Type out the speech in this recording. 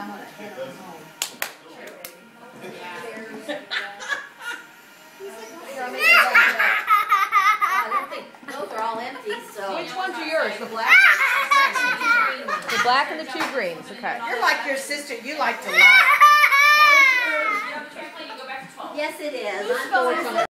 I'm Those are all empty, so. Which ones are yours? The black? the black and the two greens. Okay. You're like your sister. You like to lie. Yes, it is.